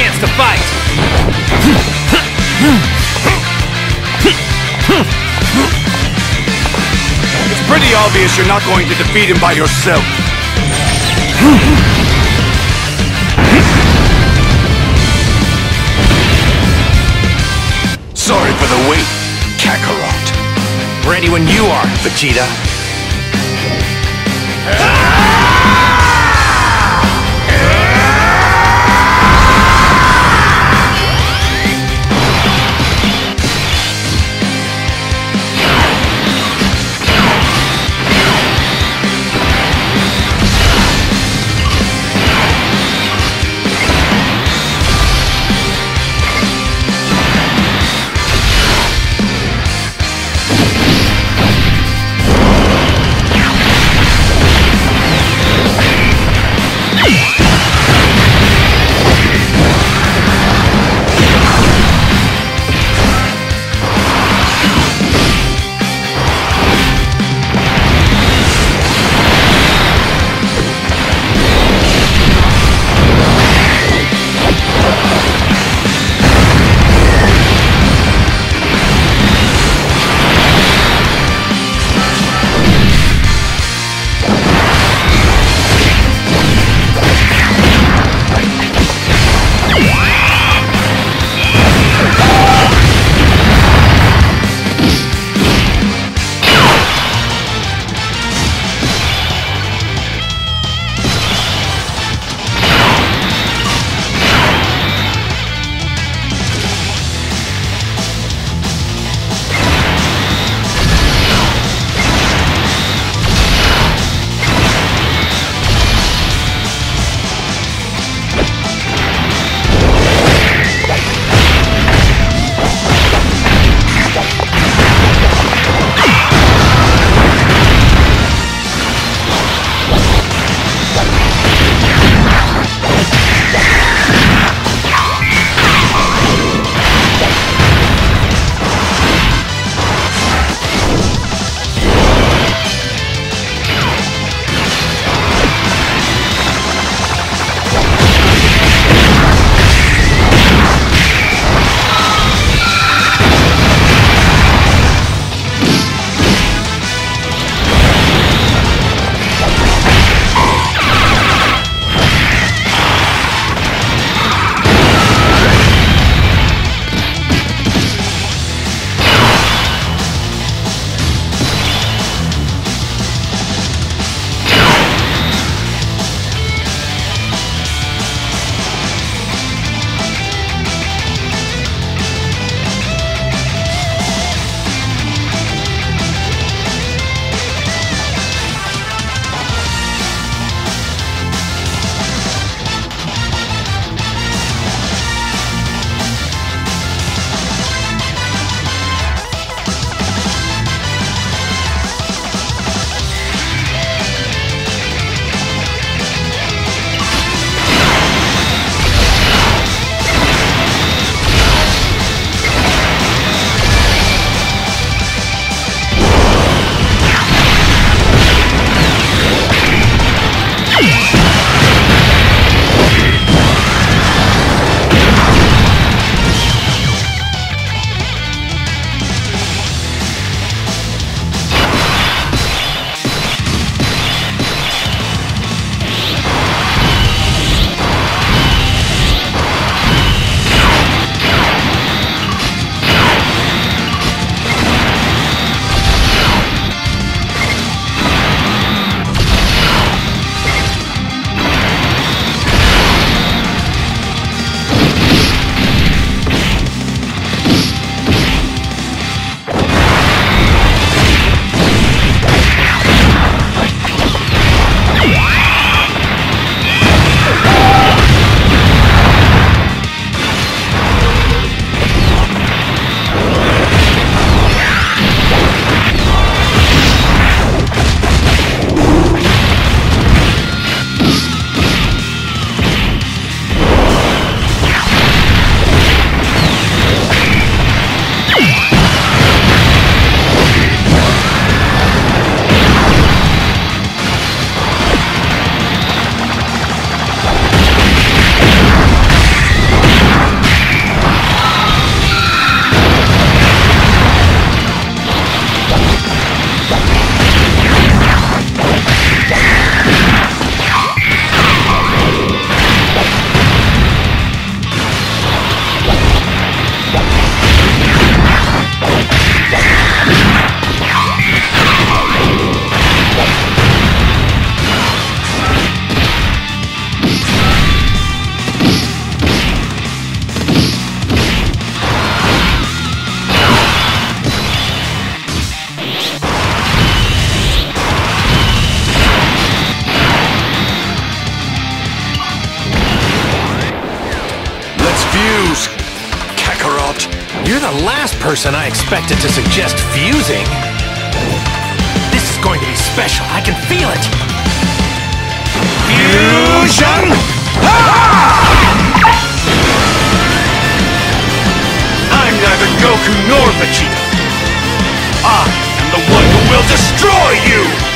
chance to fight! It's pretty obvious you're not going to defeat him by yourself. Sorry for the wait, Kakarot. Ready when you are, Vegeta. Person I expected to suggest fusing. This is going to be special. I can feel it. Fusion! I'm neither Goku nor Vegeta. I am the one who will destroy you!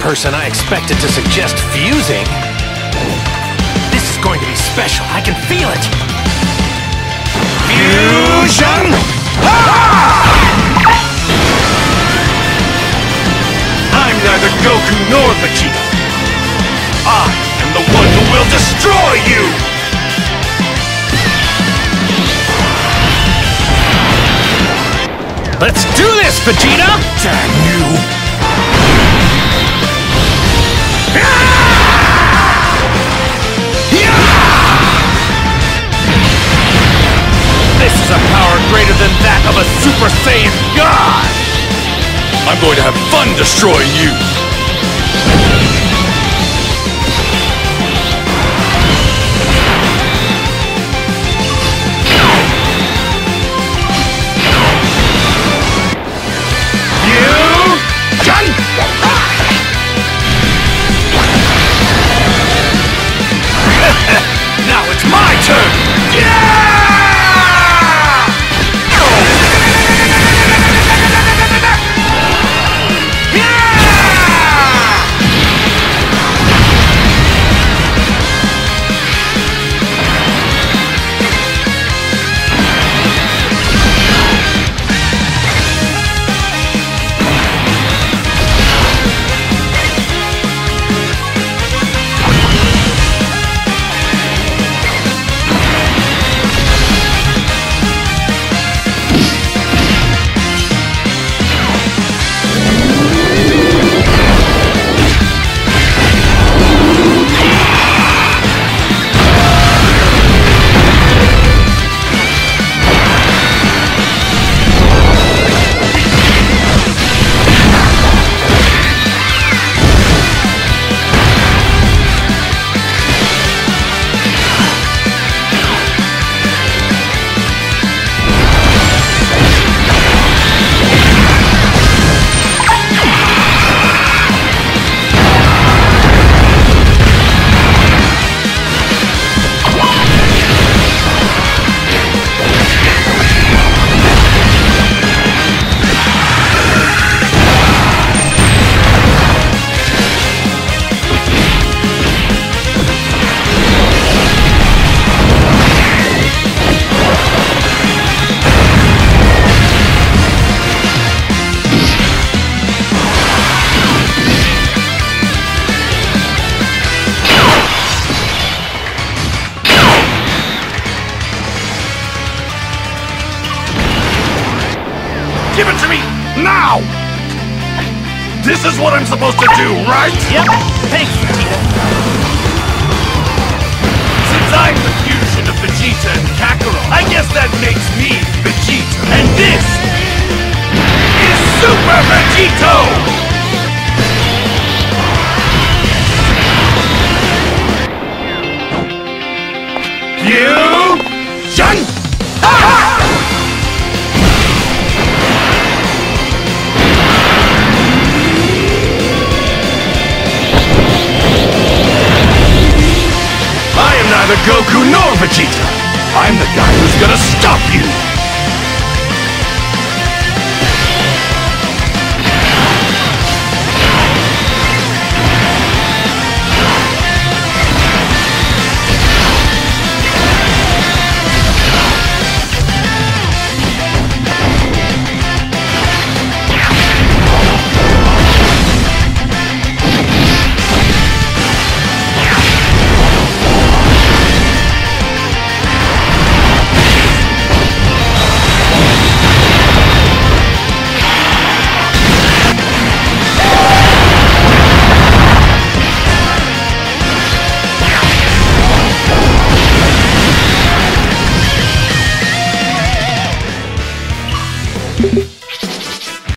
Person I expected to suggest fusing. This is going to be special. I can feel it. Fusion! I'm neither Goku nor Vegeta. I am the one who will destroy you! Let's do this, Vegeta! Damn you! That of a Super Saiyan God! I'm going to have fun destroying you! This is what I'm supposed to do, right? Yep. Thanks, Vegeta. Since I'm the fusion of Vegeta and Kakarot, I guess that makes me Vegito. And this is Super Vegito! Goku nor Vegeta. I'm the guy who's gonna stop you!